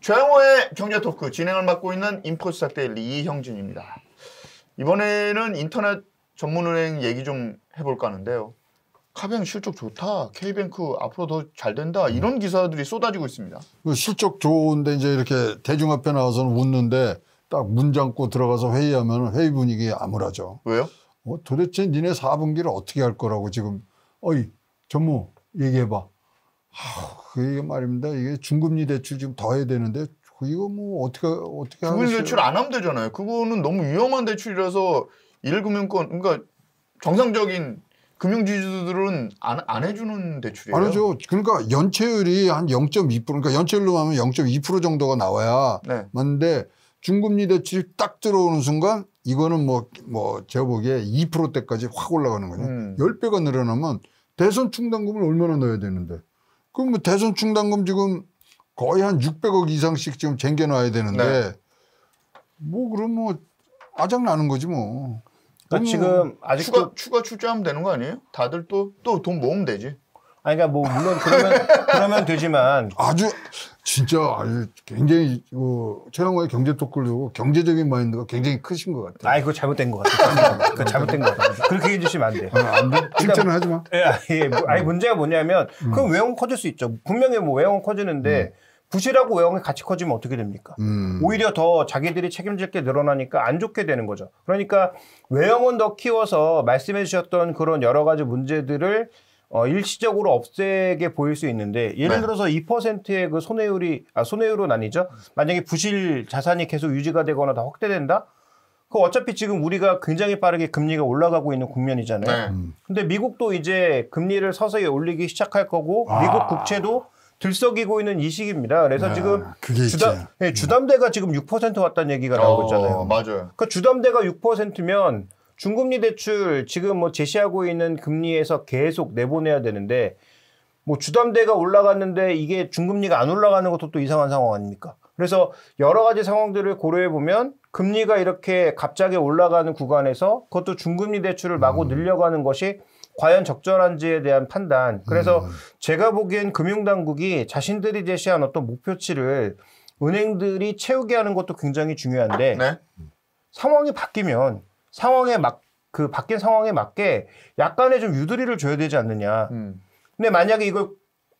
최양오의 경제 토크 진행을 맡고 있는 인포스탁 데일리 이형진입니다. 이번에는 인터넷 전문은행 얘기 좀 해볼까 하는데요. 카뱅 실적 좋다. K뱅크 앞으로 더 잘 된다. 이런 기사들이 쏟아지고 있습니다. 그 실적 좋은데 이제 이렇게 대중 앞에 나와서는 웃는데 딱 문 잠그고 들어가서 회의하면 회의 분위기 암울하죠. 왜요? 어, 도대체 니네 4분기를 어떻게 할 거라고 지금 어이 전무 얘기해봐. 아, 그게 말입니다. 이게 중금리 대출 지금 더 해야 되는데 이거 뭐 어떻게 어떻게 중금 하겠어요? 대출 안 하면 되잖아요. 그거는 너무 위험한 대출이라서 일금융권 그러니까 정상적인 금융지주들은 안, 안 해주는 대출이에요. 안 하죠. 그러니까 연체율이 한 0.2% 그러니까 연체율로 하면 0.2% 정도가 나와야 네. 맞는데 중금리 대출이 딱 들어오는 순간 이거는 뭐, 뭐, 제가 보기에 2%대까지 확 올라가는 거죠. 음. 10배가 늘어나면 대선 충당금을 얼마나 넣어야 되는데. 그럼 뭐 대선 충당금 지금 거의 한 600억 이상씩 지금 쟁겨놔야 되는데 네. 뭐, 그럼 뭐, 아작 나는 거지 뭐. 그러니까 지금 아직도 추가 추가 출자하면 되는 거 아니에요? 다들 또 또 돈 모으면 되지. 아니 그러니까 뭐 물론 그러면 그러면 되지만 아주 진짜 아주 굉장히 그 최영호의 경제 토크를 경제적인 마인드가 굉장히 크신 것 같아요. 아이 그거 잘못된 것 같아요. 그거 잘못된 것 같아요. 그렇게 해주시면 안 돼요. 아, 안 돼. 칭찬을 하지 마. 예, 아니, 뭐, 아니 문제가 뭐냐면 그럼 외형 커질 수 있죠. 분명히 뭐 외형 커지는데 부실하고 외형이 같이 커지면 어떻게 됩니까? 음. 오히려 더 자기들이 책임질 게 늘어나니까 안 좋게 되는 거죠. 그러니까 외형은 더 키워서 말씀해 주셨던 그런 여러 가지 문제들을 어, 일시적으로 없애게 보일 수 있는데 예를 네. 들어서 2%의 그 손해율이 아 손해율은 아니죠. 만약에 부실 자산이 계속 유지가 되거나 더 확대된다? 그 어차피 지금 우리가 굉장히 빠르게 금리가 올라가고 있는 국면이잖아요. 네. 근데 미국도 이제 금리를 서서히 올리기 시작할 거고 아. 미국 국채도 들썩이고 있는 이 시기입니다. 그래서 아, 지금. 주담, 예, 주담대가 지금 6% 왔다는 얘기가 나오고 있잖아요. 어, 맞아요. 그러니까 주담대가 6%면 중금리 대출 지금 뭐 제시하고 있는 금리에서 계속 내보내야 되는데 뭐 주담대가 올라갔는데 이게 중금리가 안 올라가는 것도 또 이상한 상황 아닙니까? 그래서 여러 가지 상황들을 고려해 보면 금리가 이렇게 갑자기 올라가는 구간에서 그것도 중금리 대출을 마구 늘려가는 것이 과연 적절한지에 대한 판단. 그래서 제가 보기엔 금융당국이 자신들이 제시한 어떤 목표치를 은행들이 채우게 하는 것도 굉장히 중요한데 네. 상황이 바뀌면 상황에 막 그 바뀐 상황에 맞게 약간의 좀 유도리를 줘야 되지 않느냐. 음. 근데 만약에 이걸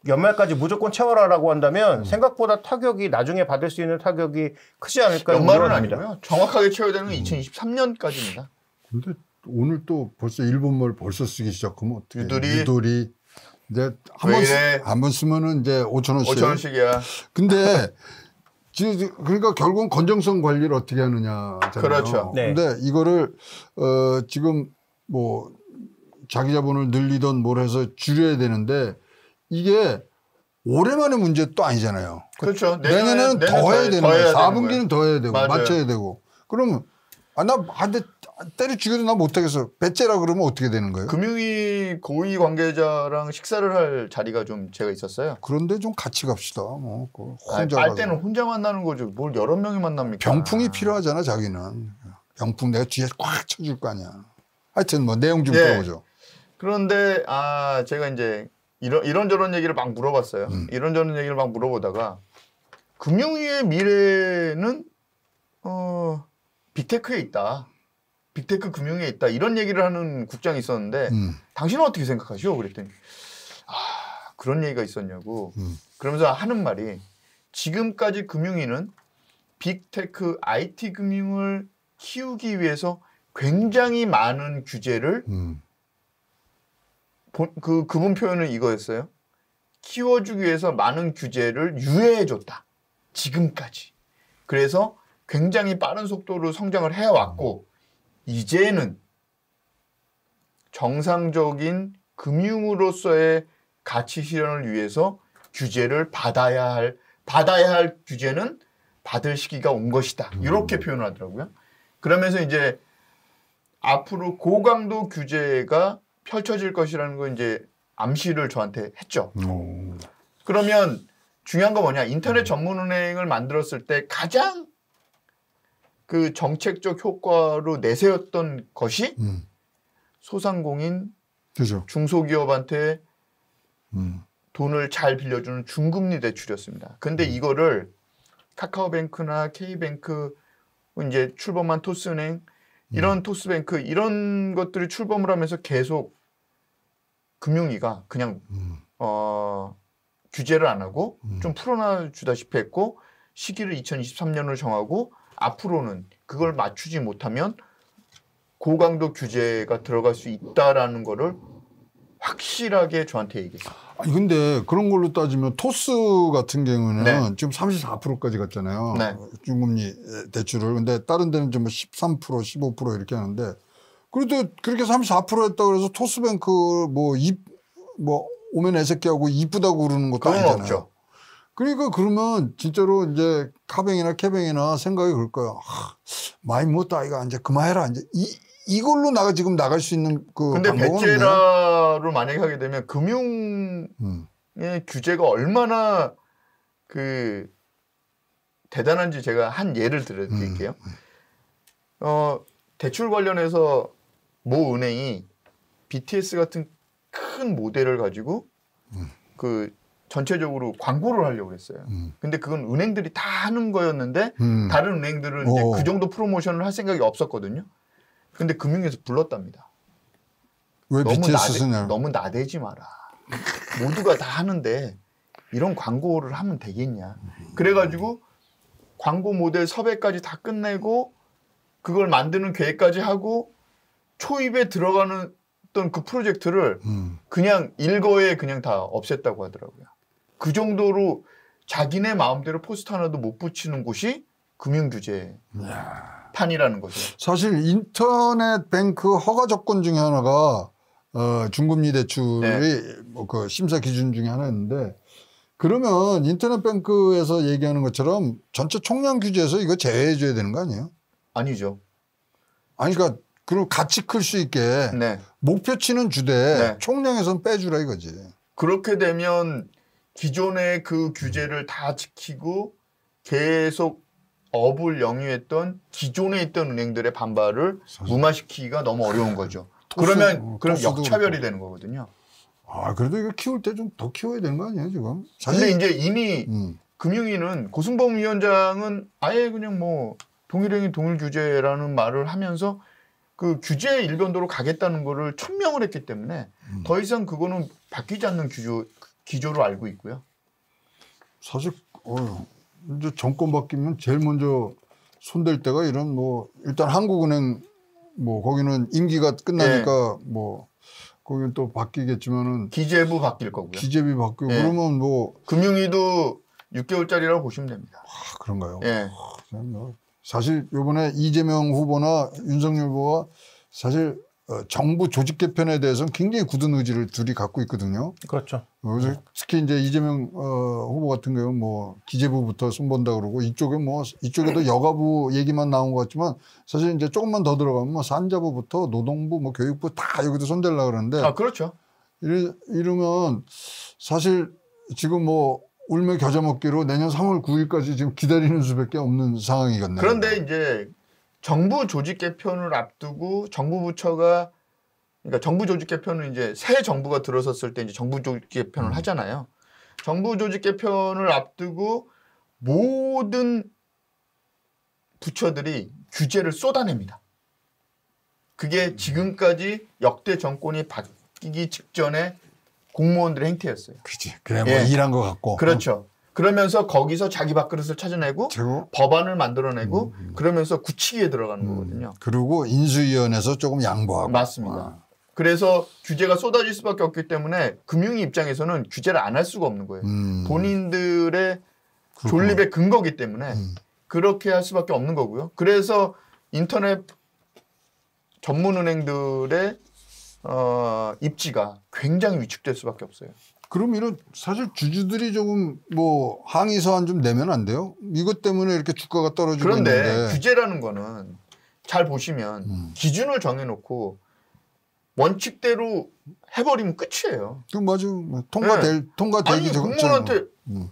연말까지 무조건 채워라라고 한다면 생각보다 타격이 나중에 받을 수 있는 타격이 크지 않을까 연말은. 아니고요. 정확하게 채워야 되는 건 2023년까지입니다. 근데 오늘 또 벌써 일본말 벌써 쓰기 시작하면 어떻게 유도리. 유도리 이제 왜 한번? 한번 쓰면은 이제 5천 원씩. 5천 원씩이야. 근데 지- 그러니까 결국은 건정성 관리를 어떻게 하느냐잖아요. 그렇죠. 네. 근데 이거를 어 지금 뭐 자기 자본을 늘리던 뭘 해서 줄여야 되는데 이게 올해만의 문제 또 아니잖아요. 그렇죠. 내년에는 내년에 더 해야 되는 거예요. 4분기는 더 해야 되고 맞아요. 맞춰야 되고. 그러면 아나한대 때려 죽여도 나 못하겠어. 배째라 그러면 어떻게 되는 거예요? 금융위 고위 관계자랑 식사를 할 자리가 좀 제가 있었어요. 그런데 좀 같이 갑시다. 뭐 아니, 혼자 빨 가서. 때는 혼자 만나는 거죠. 뭘 여러 명이 만납니까? 병풍이 필요하잖아 자기는. 병풍 내가 뒤에 꽉 쳐줄 거 아니야. 하여튼 뭐 내용 좀 예. 들어보죠. 그런데 아 제가 이제 이런 이런저런 얘기를 막 물어봤어요. 음. 이런저런 얘기를 막 물어보다가 금융위의 미래는 어 빅테크에 있다. 빅테크 금융에 있다. 이런 얘기를 하는 국장이 있었는데 음. 당신은 어떻게 생각하시오? 그랬더니 아 그런 얘기가 있었냐고. 음. 그러면서 하는 말이 지금까지 금융위는 빅테크 IT 금융을 키우기 위해서 굉장히 많은 규제를 음. 본- 그 그분 표현은 이거였어요. 키워주기 위해서 많은 규제를 유예해줬다. 지금까지. 그래서 굉장히 빠른 속도로 성장을 해왔고 이제는 정상적인 금융으로서의 가치 실현을 위해서 규제를 받아야 할 받아야 할 규제는 받을 시기가 온 것이다. 이렇게 표현을 하더라고요. 그러면서 이제 앞으로 고강도 규제가 펼쳐질 것이라는 거 이제 암시를 저한테 했죠. 오. 그러면 중요한 건 뭐냐? 인터넷 전문은행을 만들었을 때 가장 그 정책적 효과로 내세웠던 것이 음. 소상공인 그죠. 중소기업한테 음. 돈을 잘 빌려주는 중금리 대출이었습니다. 근데 이거를 카카오뱅크나 K뱅크 이제 출범한 토스은행 이런 토스뱅크 이런 것들이 출범을 하면서 계속 금융위가 그냥 음. 어, 규제를 안 하고 음. 좀 풀어놔 주다시피 했고 시기를 2023년으로 정하고 앞으로는 그걸 맞추지 못하면 고강도 규제가 들어갈 수 있다라는 거를 확실하게 저한테 얘기했어요. 아니 근데 그런 걸로 따지면 토스 같은 경우는 네. 지금 34%까지 갔잖아요. 네. 중금리 대출을. 근데 다른 데는 좀 13%, 15% 이렇게 하는데 그래도 그렇게 34% 했다 그래서 토스뱅크 뭐 입뭐 오면 애새끼하고 이쁘다고 그러는 것도 아니잖아요. 없죠. 그러니까 그러면 진짜로 이제 카뱅이나 캐뱅이나 생각이 그럴 거야. 하, 많이 못다 이거 이제 그만해라 이제 이 이걸로 나가 지금 나갈 수 있는 그 근데. 배째라를 만약에 하게 되면 금융의 음. 규제가 얼마나 그 대단한지 제가 한 예를 들어드릴게요. 음. 어, 대출 관련해서 모 은행이 BTS 같은 큰 모델을 가지고 그 전체적으로 광고를 하려고 했어요. 음. 근데 그건 은행들이 다 하는 거였는데 음. 다른 은행들은 이제 오. 그 정도 프로모션을 할 생각이 없었거든요. 근데 금융에서 불렀답니다. 왜 너무 나대, 쓰냐? 너무 나대지 마라. 모두가 다 하는데 이런 광고를 하면 되겠냐. 그래가지고 광고 모델 섭외까지 다 끝내고 그걸 만드는 계획까지 하고 초입에 들어가는 어떤 그 프로젝트를 음. 그냥 일거에 그냥 다 없앴다고 하더라고요. 그 정도로 자기네 마음대로 포스터 하나도 못 붙이는 곳이 금융규제 판이라는 거죠. 사실 인터넷 뱅크 허가 조건 중에 하나가 어, 중금리 대출이 네. 뭐그 심사 기준 중에 하나였는데 그러면 인터넷 뱅크에서 얘기하는 것처럼 전체 총량 규제에서 이거 제외해 줘야 되는 거 아니에요? 아니죠. 아니 그러니까 그럼 같이 클 수 있게 네. 목표치는 주되 네. 총량에선 빼주라 이거지. 그렇게 되면 기존의 그 규제를 다 지키고 계속 업을 영위했던 기존에 있던 은행들의 반발을 무마시키기가 너무 어려운 거죠. 토스- 그러면 어, 그럼 역차별이 그렇고. 되는 거거든요. 아 그래도 이거 키울 때 좀 더 키워야 되는 거 아니에요 지금? 근데 이제 이미 음. 금융위는 고승범 위원장은 아예 그냥 뭐 동일행위 동일 규제라는 말을 하면서 그 규제 일변도로 가겠다는 거를 천명을 했기 때문에 음. 더 이상 그거는 바뀌지 않는 규조, 기조로 알고 있고요. 사실 어, 이제 정권 바뀌면 제일 먼저 손댈 때가 이런 뭐 일단 한국은행 뭐 거기는 임기가 끝나니까 네. 뭐 거기는 또 바뀌겠지만은 기재부 바뀔 거고요. 기재비 바뀌고 네. 그러면 뭐 금융위도 6개월짜리라고 보시면 됩니다. 아, 그런가요? 예. 그냥 뭐 사실 요번에 이재명 후보나 윤석열 후보가 사실 어, 정부 조직 개편에 대해서는 굉장히 굳은 의지를 둘이 갖고 있거든요. 그렇죠. 그래서 특히 이제 이재명 어, 후보 같은 경우는 뭐 기재부부터 손본다 그러고 이쪽에 뭐 이쪽에도 여가부 얘기만 나온 것 같지만 사실 이제 조금만 더 들어가면 뭐 산자부부터 노동부 뭐 교육부 다 여기도 손댈라 그러는데 아, 그렇죠. 이래, 이러면 사실 지금 뭐 울며 겨자 먹기로 내년 3월 9일까지 지금 기다리는 수밖에 없는 상황이거든요. 그런데 이제 정부 조직 개편을 앞두고 정부 부처가 그러니까 정부 조직 개편은 이제 새 정부가 들어섰을 때 이제 정부 조직 개편을 하잖아요. 정부 조직 개편을 앞두고 모든 부처들이 규제를 쏟아냅니다. 그게 지금까지 역대 정권이 바뀌기 직전에 공무원들의 행태였어요. 그치. 그래 뭐 예. 일한 것 같고. 그렇죠. 그러면서 거기서 자기 밥그릇을 찾아내고 그리고 법안을 만들어내고 그러면서 굳히기에 들어가는 거거든요. 그리고 인수위원회에서 조금 양보하고. 맞습니다. 아, 그래서 규제가 쏟아질 수밖에 없기 때문에 금융위 입장에서는 규제를 안 할 수가 없는 거예요. 음. 본인들의 그렇구나. 존립의 근거기 때문에 음. 그렇게 할 수밖에 없는 거고요. 그래서 인터넷 전문 은행들의 어, 입지가 굉장히 위축될 수밖에 없어요. 그럼 이런 사실 주주들이 조금 뭐 항의 서한 좀 내면 안 돼요? 이것 때문에 이렇게 주가가 떨어지고 그런데 있는데. 규제라는 거는 잘 보시면 음. 기준을 정해놓고 원칙대로 해버리면 끝이에요. 그 맞아. 뭐 통과될 통과되기 아니 전 공무원한테 음.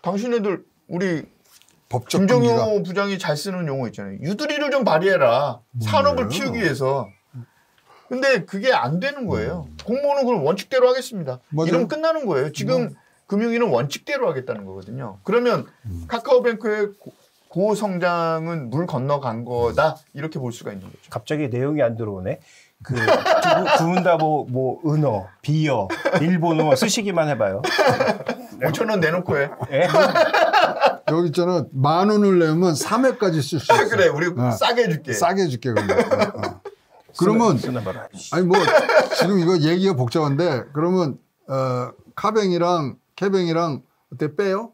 당신네들 우리 법적 김정효 부장이 잘 쓰는 용어 있잖아요. 유두리를 좀 발휘해라. 산업을 뭐예요? 키우기 위해서. 근데 그게 안 되는 거예요. 공무원은 그걸 원칙대로 하겠습니다. 음. 맞아요. 이러면 끝나는 거예요. 지금 금융위는 원칙대로 하겠다는 거거든요. 그러면 음. 카카오뱅크의 고- 고성장은 물 건너간 거다 이렇게 볼 수가 있는 거죠. 갑자기 내용이 안 들어오네. 그 두분 다 뭐 뭐 은어, 비어, 일본어 쓰시기만 해봐요. 5천 원 내놓고 해. 예? 여기 있잖아 만 원을 내면 3회까지 쓸 수 있어. 그래, 우리 어. 싸게 해줄게. 싸게 해줄게 그러면. 어, 어. 그러면. 아니 뭐 지금 이거 얘기가 복잡한데 그러면 어, 카뱅이랑 캐뱅이랑 어때 빼요?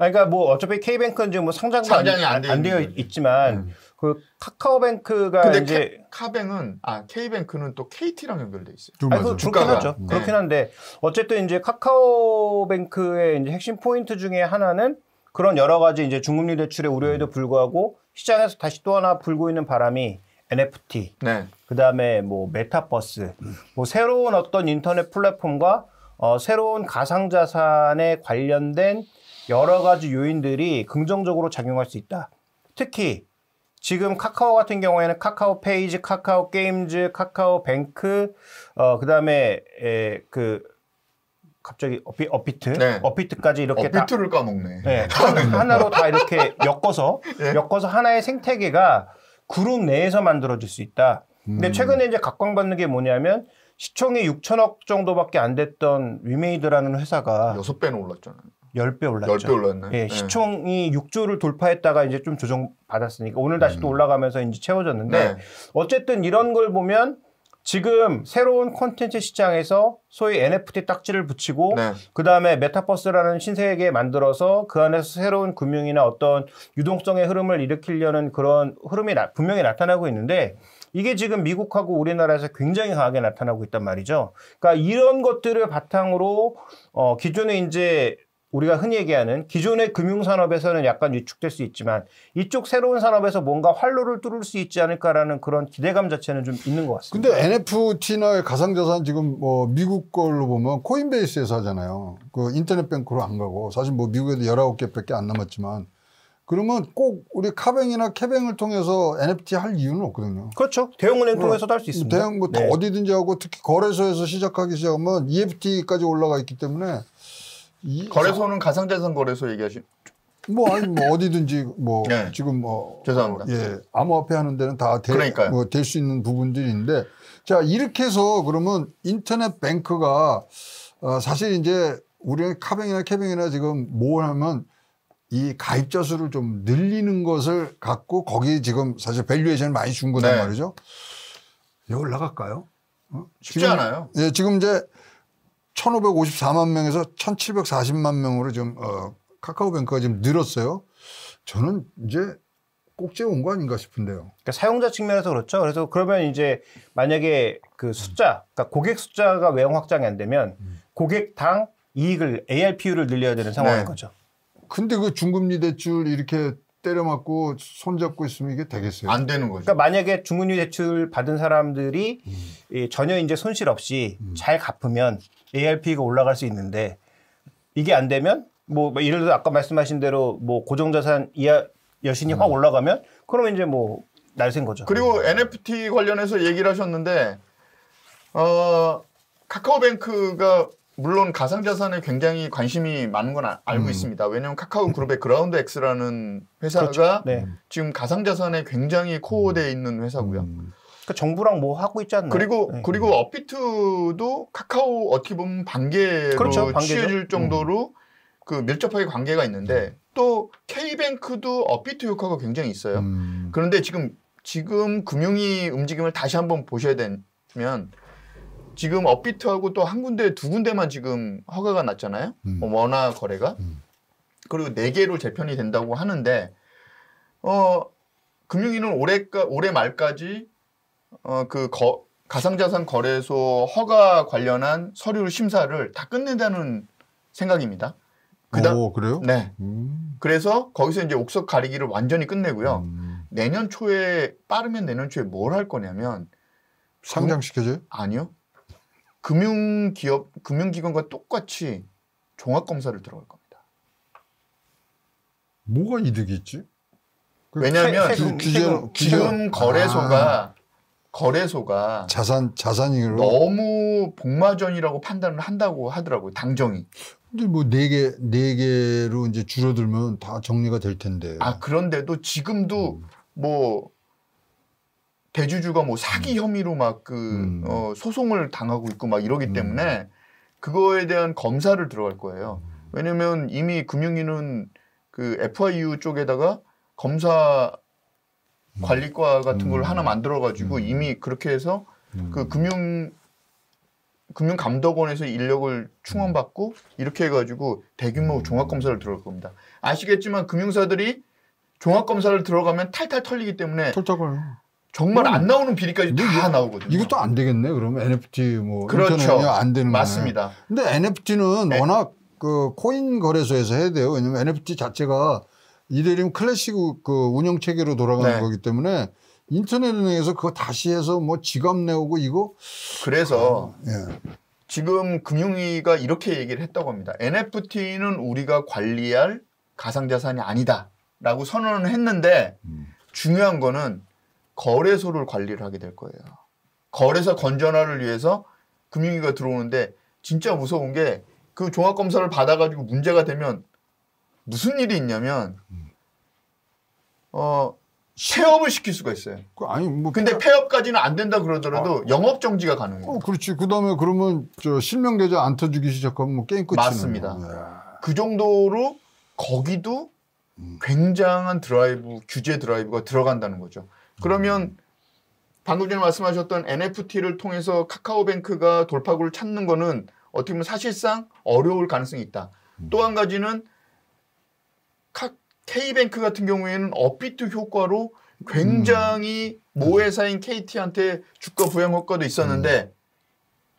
아니, 그러니까 뭐 어차피 K뱅크는 지금 뭐 상장도 상장이 안, 안돼 안 되어 거지. 있지만 그 카카오뱅크가 근데 이제 카, 카뱅은 아 K뱅크는 또 KT랑 연결돼 있어요. 좀 아니. 그 그렇긴 주가가. 하죠. 네. 그렇긴 한데 어쨌든 이제 카카오뱅크의 이제 핵심 포인트 중에 하나는 그런 여러 가지 이제 중금리 대출의 우려에도 불구하고 시장에서 다시 또 하나 불고 있는 바람이 NFT, 네. 그 다음에 뭐 메타버스, 뭐 새로운 어떤 인터넷 플랫폼과 어, 새로운 가상자산에 관련된 여러 가지 요인들이 긍정적으로 작용할 수 있다. 특히 지금 카카오 같은 경우에는 카카오 페이지, 카카오 게임즈, 카카오 뱅크, 어 그 다음에 에, 그 갑자기 어피, 어피트, 네. 어피트까지 이렇게 다 어비트를 까먹네. 네, 한- 하나로 다 이렇게 엮어서 예. 엮어서 하나의 생태계가 그룹 내에서 만들어질 수 있다. 근데 최근에 이제 각광받는 게 뭐냐면 시총이 6천억 정도밖에 안 됐던 위메이드라는 회사가 여섯 배는 올랐잖아요. 10배 올랐죠. 열배 올랐네. 예, 네. 시총이 6조를 돌파했다가 이제 좀 조정 받았으니까 오늘 다시 또 올라가면서 이제 채워졌는데 네. 어쨌든 이런 걸 보면 지금 새로운 콘텐츠 시장에서 소위 NFT 딱지를 붙이고 네. 그 다음에 메타버스라는 신세계 만들어서 그 안에서 새로운 금융이나 어떤 유동성의 흐름을 일으키려는 그런 흐름이 나- 분명히 나타나고 있는데 이게 지금 미국하고 우리나라에서 굉장히 강하게 나타나고 있단 말이죠. 그러니까 이런 것들을 바탕으로 어, 기존에 이제 우리가 흔히 얘기하는 기존의 금융산업에서는 약간 위축될 수 있지만 이쪽 새로운 산업에서 뭔가 활로를 뚫을 수 있지 않을까라는 그런 기대감 자체는 좀 있는 것 같습니다. 근데 NFT나 가상자산 지금 뭐 미국 걸로 보면 코인베이스에서 하잖아요. 그 인터넷 뱅크로 안 가고 사실 뭐 미국에도 19개밖에 안 남았지만 그러면 꼭 우리 카뱅이나 캐뱅을 통해서 NFT 할 이유는 없거든요. 그렇죠. 대형은행 통해서도 할 수 있습니다. 대형 뭐 네. 어디든지 하고 특히 거래소에서 시작하기 시작하면 EFT까지 올라가 있기 때문에 이- 거래소는 가상자산 거래소 얘기하시. 뭐 아니 뭐 어디든지 뭐 네. 지금 뭐 죄송합니다. 예 암호화폐 하는 데는. 다될뭐될 수 있는 부분들인데 자 이렇게 해서 그러면 인터넷 뱅크가 어, 사실 이제 우리 카뱅이나 케뱅이나 지금 뭘 하면 이 가입자 수를 좀 늘리는 것을 갖고 거기 지금 사실 valuation을 많이 준 거단 네. 말이죠. 이거 올라갈까요? 어? 쉽지 지금- 않아요. 예, 지금 이제 1,554만 명에서 1,740만 명으로 좀 어, 카카오뱅크가 지금 늘었어요. 저는 이제 꼭지에 온 거 아닌가 싶은데요. 그러니까 사용자 측면에서 그렇죠. 그래서 그러면 이제 만약에 그 숫자, 그러니까 고객 숫자가 외형 확장이 안 되면 고객당 이익을 ARPU를 늘려야 되는 상황인 네. 거죠. 근데 그 중금리 대출 이렇게 때려 맞고 손잡고 있으면 이게 되겠어요? 안 되는 거죠. 그러니까 만약에 중금리 대출 받은 사람들이 이 전혀 이제 손실 없이 잘 갚으면 ARP가 올라갈 수 있는데 이게 안 되면 뭐 예를 들어 아까 말씀하신 대로 뭐 고정자산 이하 여신이 확 올라가면 그러면 이제 뭐 날샌 거죠. 그리고 NFT 관련해서 얘기를 하셨는데 어, 카카오뱅크가 물론 가상자산에 굉장히 관심이 많은 건 아- 알고 있습니다. 왜냐하면 카카오 그룹의 그라운드 X라는 회사가 네. 지금 가상자산에 굉장히 코어되어 있는 회사고요. 음. 그 정부랑 뭐 하고 있지 않나요? 그리고 네. 그리고 어피트도 카카오 어떻게 보면 반개로 그렇죠, 반개죠. 취해질 정도로 그 밀접하게 관계가 있는데 또 K뱅크도 어피트 효과가 굉장히 있어요. 음. 그런데 지금 지금 금융위 움직임을 다시 한번 보셔야 되면 지금 업비트하고 또 한 군데 두 군데만 지금 허가가 났잖아요. 음. 어, 원화 거래가 음. 그리고 네 개로 재편이 된다고 하는데 어 금융위는 올해까 올해 말까지 어그 가상자산 거래소 허가 관련한 서류 심사를 다 끝낸다는 생각입니다. 그다음 오, 그래요? 네. 음. 그래서 거기서 이제 옥석 가리기를 완전히 끝내고요. 음. 내년 초에 빠르면 내년 초에 뭘 할 거냐면 상장시켜줘요? 아니요. 금융 기업 금융 기관과 똑같이 종합 검사를 들어갈 겁니다. 뭐가 이득이 있지? 그 왜냐하면 세금, 규- 규제는 세금. 규제 지금 거래소가 거래소가 자산 자산으로 너무 복마전이라고 판단을 한다고 하더라고요. 당정이. 근데 뭐 네 개 네 개로 이제 줄어들면 다 정리가 될 텐데. 아 그런데도 지금도 뭐 대주주가 뭐 사기 혐의로 막그 음. 어, 소송을 당하고 있고 막 이러기 때문에 그거에 대한 검사를 들어갈 거예요. 왜냐면 이미 금융위는 그 FIU 쪽에다가 검사 관리과 같은 걸 음. 하나 만들어 가지고 이미 그렇게 해서 음. 그 금융 금융감독원에서 인력을 충원받고 이렇게 해가지고 대규모 종합검사를 들어갈 겁니다. 아시겠지만 금융사들이 종합검사를 들어가면 탈탈 털리기 때문에 털털걸. 정말 안 나오는 비리까지 다 나오거든요. 이것도 안 되겠네. 그러면 NFT 뭐 그렇죠. 안 되는 거네. 맞습니다. 근데 NFT는 네. 워낙 그 코인 거래소에서 해야 돼요. 왜냐면 NFT 자체가 이데리움 클래식 그 운영 체계로 돌아가는 네. 거기 때문에 인터넷 은행에서 그거 다시 해서 뭐 지갑 내오고 이거 그래서 예. 지금 금융위가 이렇게 얘기를 했다고 합니다. NFT는 우리가 관리할 가상자산이 아니다라고 선언을 했는데 중요한 거는 거래소를 관리를 하게 될 거예요. 거래소 건전화를 위해서 금융위가 들어오는데 진짜 무서운 게 그 종합검사를 받아가지고 문제가 되면 무슨 일이 있냐면 어 폐업을 시킬 수가 있어요. 그 아니 뭐 근데 폐업까지는 안 된다 그러더라도 영업 정지가 가능해요. 어, 그렇지. 그다음에 그러면 저 실명 계좌 안 터주기 시작하면 뭐 게임 끝이네. 맞습니다. 뭐. 야. 그 정도로 거기도 굉장한 드라이브 규제 드라이브가 들어간다는 거죠. 그러면 방금 전에 말씀하셨던 NFT를 통해서 카카오뱅크가 돌파구를 찾는 거는 어떻게 보면 사실상 어려울 가능성이 있다. 또 한 가지는 카- K뱅크 같은 경우에는 업비트 효과로 굉장히 모회사인 KT한테 주가 부양 효과도 있었는데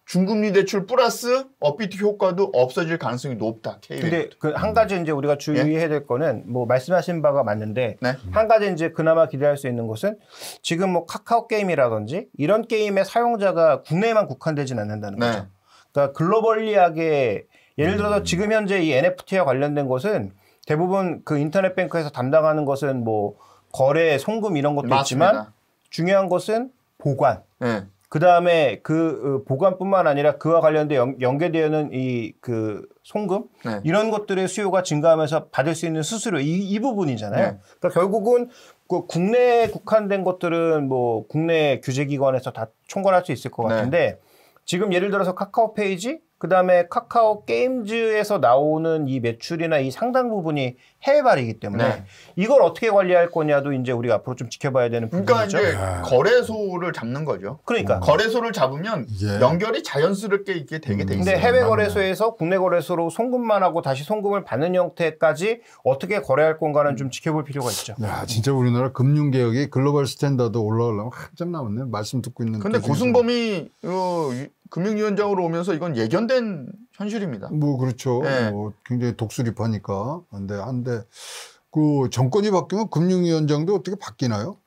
중금리 대출 플러스 업비트 효과도 없어질 가능성이 높다. K뱅크. 근데 그 한 가지 이제 우리가 주의해야 될 거는 뭐 말씀하신 바가 맞는데 네. 한 가지 이제 그나마 기대할 수 있는 것은 지금 뭐 카카오 게임이라든지 이런 게임의 사용자가 국내에만 국한되진 않는다는 네. 거죠. 그러니까 글로벌리하게 예를 들어서 지금 현재 이 NFT와 관련된 것은 대부분 그 인터넷 뱅크에서 담당하는 것은 뭐 거래, 송금 이런 것도 있지만 맞습니다. 중요한 것은 보관. 네. 그 다음에 그 어, 보관뿐만 아니라 그와 관련된 연, 연계되는 이 그 송금 네. 이런 것들의 수요가 증가하면서 받을 수 있는 수수료 이, 이 부분이잖아요. 네. 그러니까 결국은 그 국내에 국한된 것들은 뭐 국내 규제기관에서 다 총괄할 수 있을 것 네. 같은데 지금 예를 들어서 카카오 페이지 그다음에 카카오 게임즈에서 나오는 이 매출이나 이 상당 부분이 해외 발이기 때문에 네. 이걸 어떻게 관리할 거냐도 이제 우리가 앞으로 좀 지켜봐야 되는 그러니까 부분이죠. 이제 거래소를 잡는 거죠. 그러니까 거래소를 잡으면 예. 연결이 자연스럽게 이게 되게 돼 근데 있어요. 해외 거래소에서 국내 거래소로 송금만 하고 다시 송금을 받는 형태까지 어떻게 거래할 건가는 좀 지켜볼 필요가 있죠. 야, 진짜 우리나라 금융 개혁이 global standard 올라가려면 한참 남았네. 말씀 듣고 있는. 근데 그. 고승범이 어, 이- 금융위원장으로 오면서 이건 예견된 현실입니다. 뭐 그렇죠. 네. 뭐 굉장히 독수리파니까. 근데 한데 그 정권이 바뀌면 금융위원장도 어떻게 바뀌나요?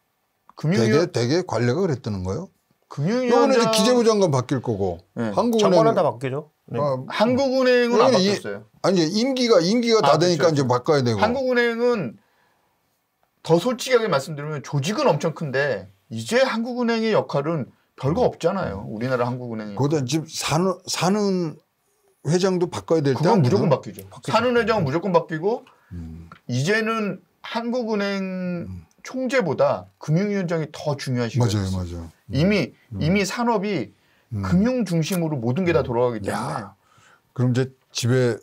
금융위원 되게 되게 관례가 그랬다는 거예요. 금융위원장 기재부 장관 바뀔 거고 네. 한국은행 정권은 다 바뀌죠. 네. 아, 한국은행은 안 바뀌었어요. 아니 이제 임기가 임기가 다 아, 되니까 그렇죠. 이제 바꿔야 되고. 한국은행은 더 솔직하게 말씀드리면 조직은 엄청 큰데 이제 한국은행의 역할은 별거 없잖아요. 우리나라 한국은행이. 거기다 지금 사는 사는 회장도 바꿔야 될 때. 그건 무조건 아니에요? 바뀌죠. 사는 회장은 무조건 바뀌고 음. 이제는 한국은행 총재보다 금융위원장이 더 중요한 시기가 맞아요. 맞아요. 이미 이미 산업이 음. 금융 중심으로 모든 게 다 돌아가기 때문에 야, 그럼 이제 집에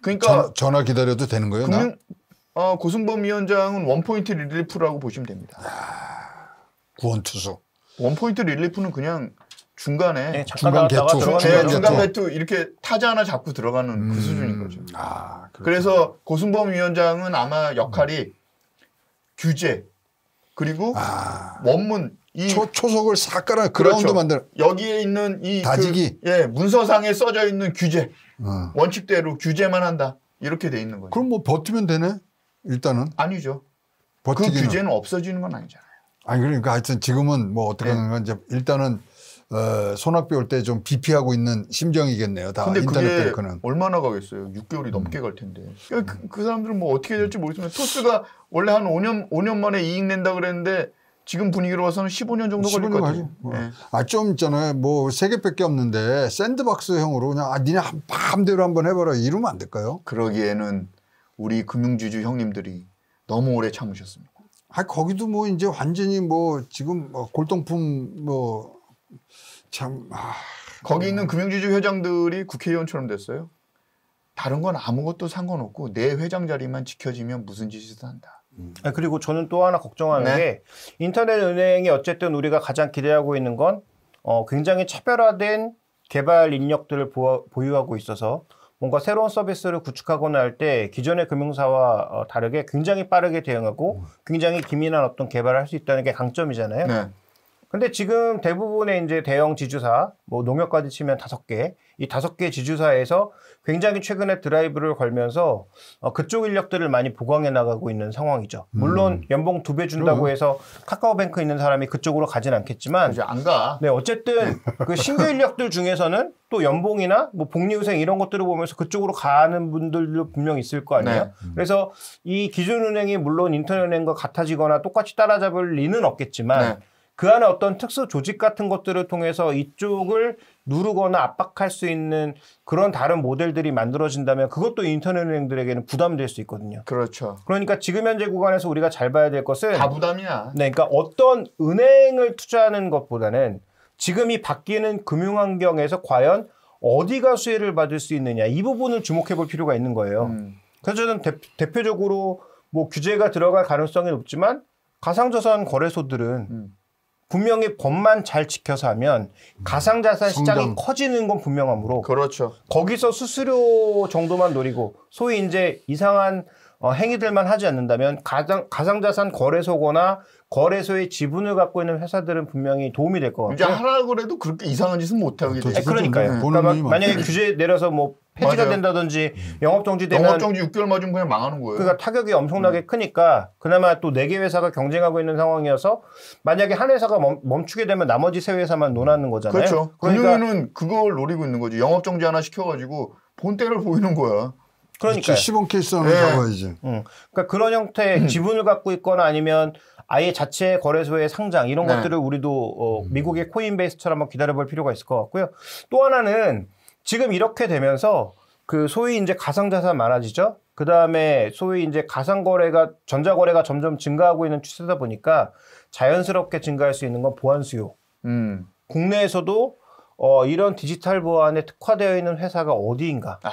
그러니까 전화, 전화 기다려도 되는 거예요? 나? 금융 어, 고승범 위원장은 one-point relief라고 보시면 됩니다. 구원투수. one-point relief는 그냥 중간에 네, 중간 계투, 중간 거죠. 중간 계투. 배트 이렇게 타자 하나 잡고 들어가는 그 수준인 거죠. 아. 그래서 고승범 위원장은 아마 역할이 규제 그리고 아, 원문 이 초, 초석을 싹 깔아 그렇죠. 그라운드 만들. 여기에 있는 이 다지기. 그, 예 문서상에 써져 있는 규제 어. 원칙대로 규제만 한다 이렇게 돼 있는 거죠. 그럼 뭐 버티면 되네. 일단은 아니죠. 그 버티기는. 규제는 없어지는 건 아니잖아요. 아니 그러니까 하여튼 지금은 뭐 어떻게 네. 하는가 이제 일단은 어, 손학비 올 때 좀 비피하고 있는 심정이겠네요. 다 근데 인터넷 그게 뱅크는. 얼마나 가겠어요? 6개월이 넘게 갈 텐데. 그러니까 그, 그 사람들은 뭐 어떻게 될지 모르지만 토스가 원래 한 5년 5년 만에 이익 낸다 그랬는데 지금 분위기로 봐서는 15년 정도 걸릴 15년 것. 같아요. 어. 네. 아, 좀 있잖아요. 뭐, 세 개밖에 없는데, 샌드박스형으로 그냥, 아, 니네 한- 마음대로 한번 해봐라. 이러면 안 될까요? 그러기에는 우리 금융주주 형님들이 너무 오래 참으셨습니다. 아, 거기도 뭐, 이제 완전히 뭐, 지금 뭐 골동품 뭐, 참, 아, 거기 있는 금융주주 회장들이 국회의원처럼 됐어요. 다른 건 아무것도 상관없고 내 회장 자리만 지켜지면 무슨 짓이든 한다. 아, 그리고 저는 또 하나 걱정하는 네. 게 인터넷 은행이 어쨌든 우리가 가장 기대하고 있는 건 어, 굉장히 차별화된 개발 인력들을 보아- 보유하고 있어서 뭔가 새로운 서비스를 구축하거나 할 때 기존의 금융사와 어, 다르게 굉장히 빠르게 대응하고 굉장히 기민한 어떤 개발을 할 수 있다는 게 강점이잖아요. 네. 근데 지금 대부분의 이제 대형 지주사, 뭐 농협까지 치면 다섯 개, 이 다섯 개 지주사에서 굉장히 최근에 드라이브를 걸면서 어, 그쪽 인력들을 많이 보강해 나가고 있는 상황이죠. 물론 연봉 두 배 준다고. 해서 카카오뱅크 있는 사람이 그쪽으로 가진 않겠지만, 이제 안 가. 네 어쨌든 그 신규 인력들 중에서는 또 연봉이나 뭐 복리후생 이런 것들을 보면서 그쪽으로 가는 분들도 분명 있을 거 아니에요. 네. 그래서 이 기준은행이 물론 인터넷 은행과 같아지거나 똑같이 따라잡을 리는 없겠지만 네. 그 안에 어떤 특수 조직 같은 것들을 통해서 이쪽을 누르거나 압박할 수 있는 그런 다른 모델들이 만들어진다면 그것도 인터넷 은행들에게는 부담이 될 수 있거든요. 그렇죠. 그러니까 지금 현재 구간에서 우리가 잘 봐야 될 것은 다 부담이야. 네, 그러니까 어떤 은행을 투자하는 것보다는 지금 이 바뀌는 금융 환경에서 과연 어디가 수혜를 받을 수 있느냐 이 부분을 주목해 볼 필요가 있는 거예요. 음. 그래서 저는 대, 대표적으로 뭐 규제가 들어갈 가능성이 높지만 가상자산 거래소들은 음. 분명히 법만 잘 지켜서 하면 가상자산 시장이 성장. 커지는 건 분명하므로 그렇죠. 거기서 수수료 정도만 노리고 소위 이제 이상한 어, 행위들만 하지 않는다면 가상, 가상자산 거래소거나 거래소의 지분을 갖고 있는 회사들은 분명히 도움이 될것 이제 같아요. 하라 그래도 그렇게 이상한 짓은 못 하게 더 되죠. 그러니까요. 네, 그러니까 만약에. 규제 내려서 뭐 폐지가 맞아요. 된다든지 영업 정지되면 영업 정지 6개월 맞으면 그냥 망하는 거예요. 그러니까 타격이 엄청나게 음. 크니까 그나마 또 네 개 회사가 경쟁하고 있는 상황이어서 만약에 한 회사가 멈, 멈추게 되면 나머지 세 회사만 논하는 거잖아요. 그렇죠. 그러니까 금융위는 그걸 노리고 있는 거지. 영업 정지 하나 시켜가지고 본때를 보이는 거야. 그러니까 시범 케이스 하나 네. 잡아야지. 음. 그러니까 그런 형태의 지분을 갖고 있거나 아니면 아예 자체 거래소의 상장 이런 네. 것들을 우리도 어, 미국의 코인베이스처럼 한번 기다려볼 필요가 있을 것 같고요. 또 하나는 지금 이렇게 되면서 그 소위 이제 가상자산 많아지죠. 그 다음에 소위 이제 가상거래가 전자거래가 점점 증가하고 있는 추세다 보니까 자연스럽게 증가할 수 있는 건 보안 수요. 음. 국내에서도 어, 이런 디지털 보안에 특화되어 있는 회사가 어디인가? 아,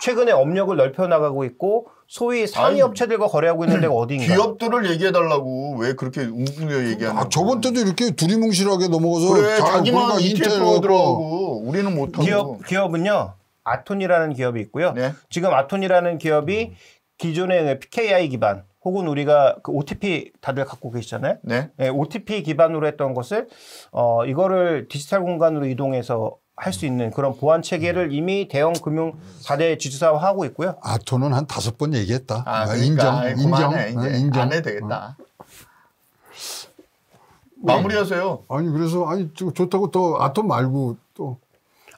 최근에 업력을 넓혀 나가고 있고 소위 상위 아니, 업체들과 거래하고 있는 데가 어디인가? 기업들을 얘기해달라고 왜 그렇게 웅뚱해 얘기하는 아, 저번 때도 이렇게 두리뭉실하게 넘어가서 그래 잘 자기만 그러니까 인텔하고 들어가고 우리는 못하고 기업 기업은요 아톤이라는 기업이 있고요. 네. 지금 아톤이라는 기업이 기존의 PKI 기반 혹은 우리가 그 OTP 다들 갖고 계시잖아요. 네. 네, OTP 기반으로 했던 것을 어 이거를 디지털 공간으로 이동해서 할 수 있는 그런 보안 체계를 이미 대형 금융 4대 지주사와 하고 있고요. 아토는 한 다섯 번 얘기했다. 아, 아, 그러니까 인정, 아이, 인정, 그만해, 이제 어, 인정. 안 해도 되겠다. 마무리하세요. 아니 그래서 아니 저- 좋다고 또 아토 말고 또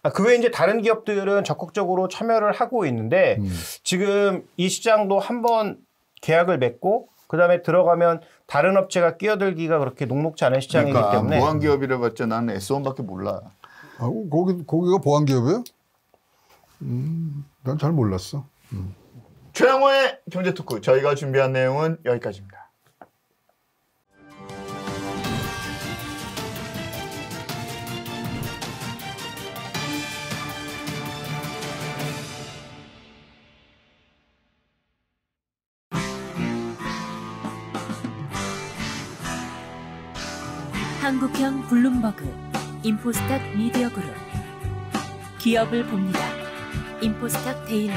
아, 그 외에 이제 다른 기업들은 적극적으로 참여를 하고 있는데 음. 지금 이 시장도 한번 계약을 맺고 그다음에 들어가면 다른 업체가 끼어들기가 그렇게 녹록지 않은 시장이기 그러니까 때문에 보안 기업이라 봤자 나는 S1밖에 몰라. 아, 거기 거기가 보안 기업이에요? 음, 난 잘 몰랐어. 최영호의 경제 토크 저희가 준비한 내용은 여기까지입니다. 한국형 블룸버그, 인포스탁 미디어 그룹. 기업을 봅니다. 인포스탁 데일리.